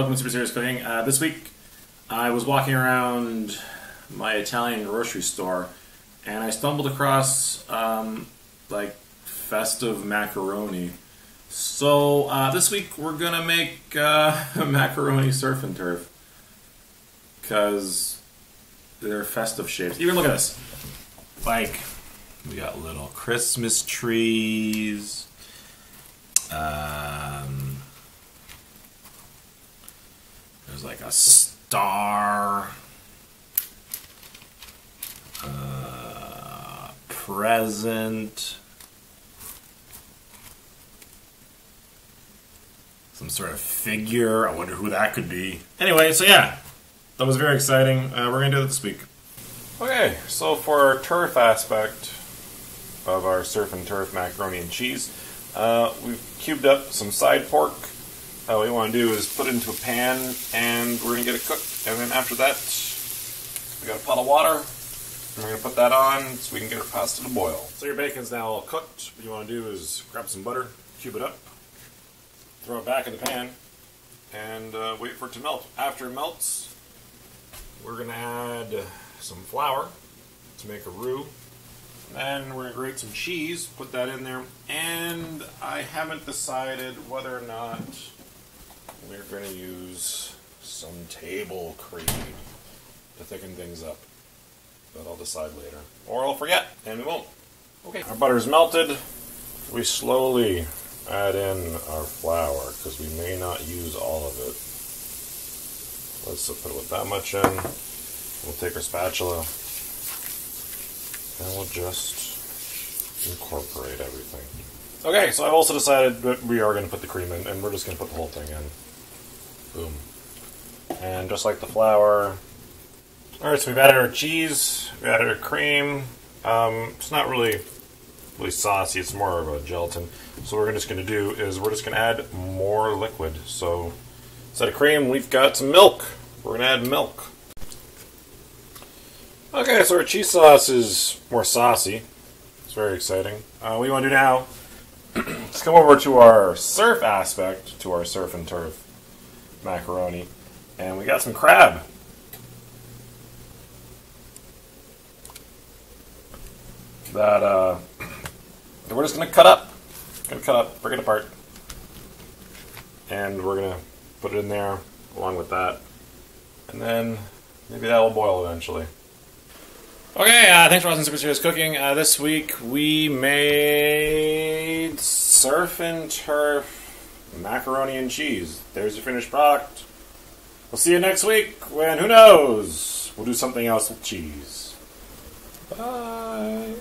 welcome to Super Serious Cooking. Uh, this week, I was walking around my Italian grocery store, and I stumbled across um, like festive macaroni. So uh, this week, we're gonna make uh, macaroni surf and turf because they're festive shapes. Even look at this, like we got little Christmas trees. Um, there's like a star, uh, present, some sort of figure. I wonder who that could be. Anyway, so yeah, that was very exciting. Uh, we're gonna do it this week. Okay, so for our turf aspect of our surf and turf macaroni and cheese, uh, we've cubed up some side pork. Uh, what we want to do is put it into a pan and we're going to get it cooked. And then after that, we got a pot of water. And we're going to put that on so we can get our pasta to boil. So your bacon's now all cooked. What you want to do is grab some butter, cube it up, throw it back in the pan, and uh, wait for it to melt. After it melts, we're going to add some flour to make a roux. Then we're going to grate some cheese, put that in there, and I haven't decided whether or not we're going to use some table cream to thicken things up. But I'll decide later. Or I'll forget, and we won't. Okay. Our butter's melted. We slowly add in our flour, because we may not use all of it. Let's put it with that much in. We'll take our spatula and we'll just incorporate everything. Okay, so I've also decided that we are going to put the cream in, and we're just going to put the whole thing in. Boom. And just like the flour. Alright, so we've added our cheese, we added our cream. Um, it's not really really saucy, it's more of a gelatin. So what we're just going to do is we're just going to add more liquid. So instead of cream, we've got some milk. We're going to add milk. Okay, so our cheese sauce is more saucy. It's very exciting. Uh, what you want to do now? let's come over to our surf aspect, to our surf and turf macaroni, and we got some crab. That uh, we're just gonna cut up, gonna cut up, break it apart, and we're gonna put it in there along with that, and then maybe that will boil eventually. Okay, uh, thanks for watching Super Serious Cooking. Uh, this week we made surf and turf macaroni and cheese. There's your finished product. We'll see you next week when, who knows, we'll do something else with cheese. Bye.